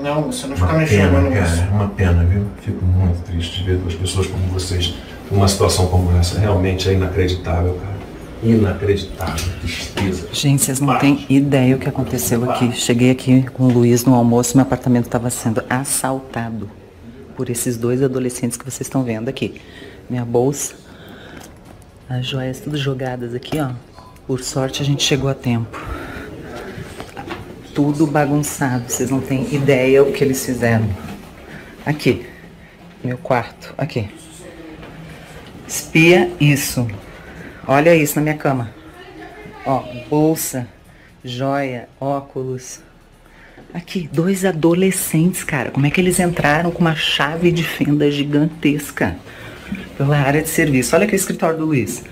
Não, você não Uma fica me pena, chamando cara, isso. uma pena, viu? Fico muito triste de ver duas pessoas como vocês numa situação como essa. Realmente é inacreditável, cara. Inacreditável, tristeza. Gente, vocês não têm ideia o que aconteceu aqui. Cheguei aqui com o Luiz no almoço, meu apartamento estava sendo assaltado por esses dois adolescentes que vocês estão vendo aqui. Minha bolsa, as joias tudo jogadas aqui, ó. Por sorte a gente chegou a tempo. Tudo bagunçado, vocês não têm ideia o que eles fizeram. Aqui, meu quarto, aqui. Espia isso. Olha isso na minha cama. Ó, bolsa, joia, óculos. Aqui, dois adolescentes, cara. Como é que eles entraram com uma chave de fenda gigantesca pela área de serviço? Olha aqui o escritório do Luiz.